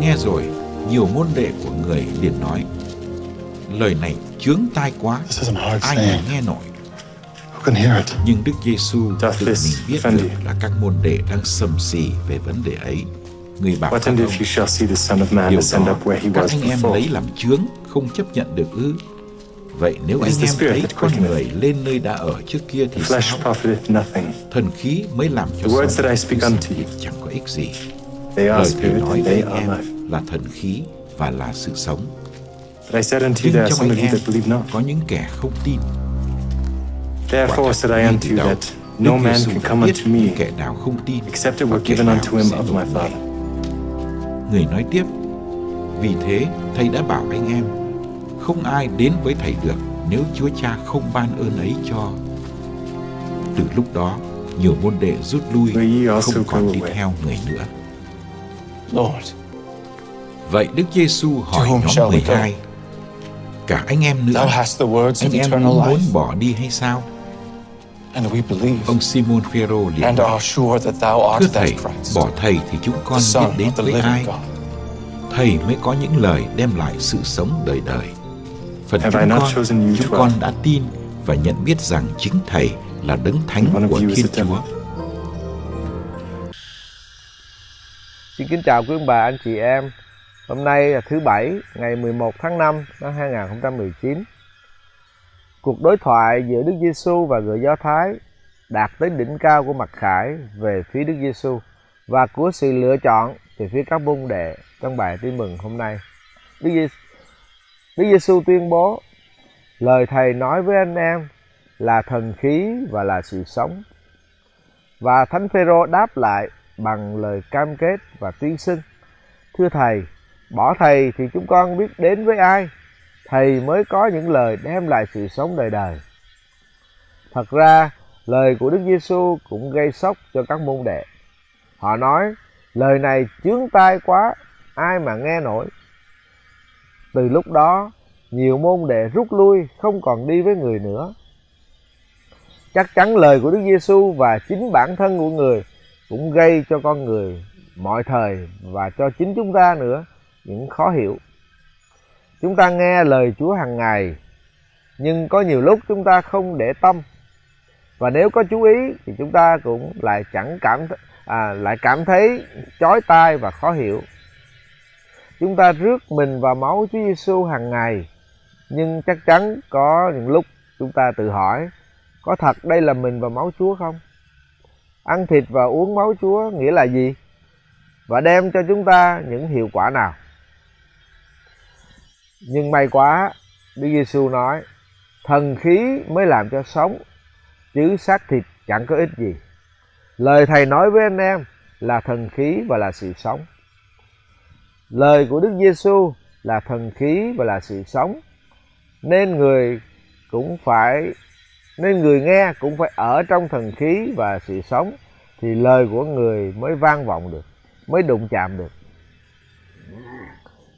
Nghe rồi, nhiều môn đệ của người liền nói, lời này chướng tai quá, ai mà nghe nổi. Nhưng Đức Giêsu tự mình biết được là các môn đệ đang sầm xì về vấn đề ấy. Người bảo các ông, điều đó các anh em lấy làm chướng, không chấp nhận được ư? Vậy nếu anh em thấy con người lên nơi đã ở trước kia thì sao? Thần khí mới làm cho thịt chẳng có ích gì. Lời Thầy nói với em là thần khí và là sự sống. Nhưng trong anh em có những kẻ không tin. Therefore said I unto you that no man can come unto me except it were given unto him of my. Father. Người nói tiếp, vì thế thầy đã bảo anh em, không ai đến với thầy được nếu Chúa Cha không ban ơn ấy cho. Từ lúc đó, nhiều môn đệ rút lui, không còn đi theo người nữa. Lord, Vậy Đức Giêsu hỏi whom nhóm shall we go? 12, cả anh em nữa, thou hast the words anh of em eternal cũng muốn life, bỏ đi hay sao? and we believe Ông Simon Phêrô liền and nói, are sure that thou art thưa thầy, Christ, bỏ thầy thì chúng con biết đến với ai? Thầy mới có những lời đem lại sự sống đời đời. Phần Have I chúng not con, chosen you chúng con đã tin và nhận biết rằng chính Thầy là đấng thánh của Thiên. Chúa. Xin kính chào quý ông bà, anh chị em. Hôm nay là thứ Bảy, ngày 11 tháng 5 năm 2019. Cuộc đối thoại giữa Đức Giêsu và người Do Thái đạt tới đỉnh cao của mặt khải về phía Đức Giêsu và của sự lựa chọn về phía các môn đệ trong bài tin mừng hôm nay. Đức Giêsu Đức Giêsu tuyên bố lời Thầy nói với anh em là thần khí và là sự sống. Và Thánh Phêrô đáp lại bằng lời cam kết và tuyên xưng thưa thầy, bỏ thầy thì chúng con biết đến với ai? Thầy mới có những lời đem lại sự sống đời đời. Thật ra, lời của đức giêsu cũng gây sốc cho các môn đệ. Họ nói, lời này chướng tai quá, ai mà nghe nổi. Từ lúc đó, nhiều môn đệ rút lui, không còn đi với người nữa. Chắc chắn lời của đức giêsu và chính bản thân của người cũng gây cho con người mọi thời và cho chính chúng ta nữa những khó hiểu. Chúng ta nghe lời chúa hàng ngày nhưng có nhiều lúc chúng ta không để tâm. Và nếu có chú ý thì chúng ta cũng lại chẳng cảm th- à, lại cảm thấy chói tai và khó hiểu. Chúng ta rước mình vào máu Chúa Giêsu hàng ngày nhưng chắc chắn có những lúc chúng ta tự hỏi có thật đây là mình và máu Chúa không? Ăn thịt và uống máu Chúa nghĩa là gì và đem cho chúng ta những hiệu quả nào. Nhưng may quá, Đức Giêsu nói, thần khí mới làm cho sống, chứ xác thịt chẳng có ích gì. Lời Thầy nói với anh em là thần khí và là sự sống. Lời của Đức Giêsu là thần khí và là sự sống, nên người cũng phải nên người nghe cũng phải ở trong thần khí và sự sống, thì lời của người mới vang vọng được, mới đụng chạm được.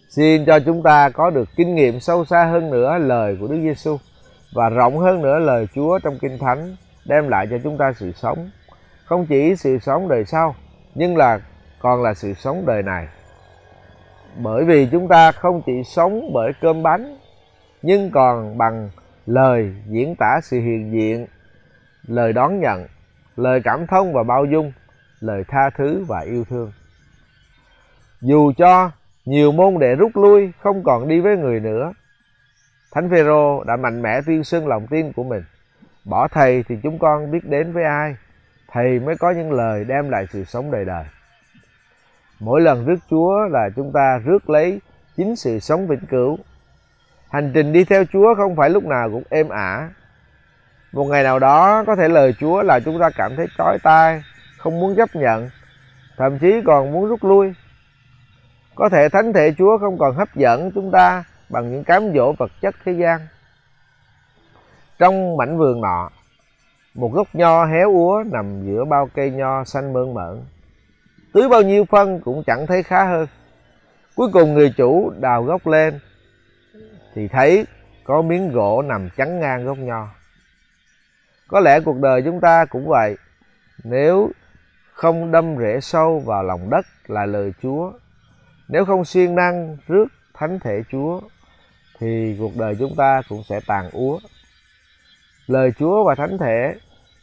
Xin cho chúng ta có được kinh nghiệm sâu xa hơn nữa lời của Đức Giêsu và rộng hơn nữa lời Chúa trong Kinh Thánh, đem lại cho chúng ta sự sống. Không chỉ sự sống đời sau, nhưng là, còn là sự sống đời này. Bởi vì chúng ta không chỉ sống bởi cơm bánh, nhưng còn bằng lời diễn tả sự hiện diện. Lời đón nhận. Lời cảm thông và bao dung. Lời tha thứ và yêu thương. Dù cho nhiều môn đệ rút lui, không còn đi với người nữa, thánh phêrô đã mạnh mẽ tuyên xưng lòng tin của mình. Bỏ thầy thì chúng con biết đến với ai, thầy mới có những lời đem lại sự sống đời đời. Mỗi lần rước chúa là chúng ta rước lấy chính sự sống vĩnh cửu hành trình đi theo chúa không phải lúc nào cũng êm ả. Một ngày nào đó, có thể lời chúa là chúng ta cảm thấy chói tai, không muốn chấp nhận, thậm chí còn muốn rút lui. Có thể thánh thể chúa không còn hấp dẫn chúng ta bằng những cám dỗ vật chất thế gian. Trong mảnh vườn nọ, một gốc nho héo úa nằm giữa bao cây nho xanh mơn mởn. Tưới bao nhiêu phân cũng chẳng thấy khá hơn. Cuối cùng người chủ đào gốc lên thì thấy có miếng gỗ nằm chắn ngang gốc nho có lẽ cuộc đời chúng ta cũng vậy nếu không đâm rễ sâu vào lòng đất là lời chúa nếu không siêng năng rước thánh thể Chúa, thì cuộc đời chúng ta cũng sẽ tàn úa. Lời Chúa và thánh thể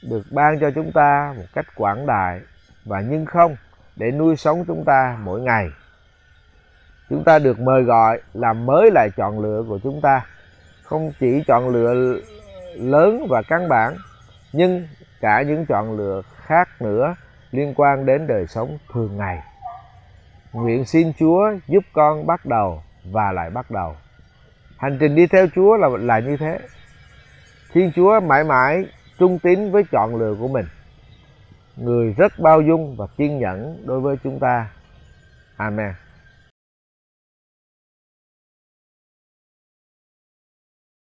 được ban cho chúng ta một cách quảng đại, và nhưng không để nuôi sống chúng ta mỗi ngày. Chúng ta được mời gọi làm mới lại chọn lựa của chúng ta, không chỉ chọn lựa lớn và căn bản, nhưng cả những chọn lựa khác nữa liên quan đến đời sống thường ngày. Nguyện xin Chúa giúp con bắt đầu và lại bắt đầu. Hành trình đi theo Chúa là là như thế. Thiên Chúa mãi mãi trung tín với chọn lựa của mình. Người rất bao dung và kiên nhẫn đối với chúng ta. Amen.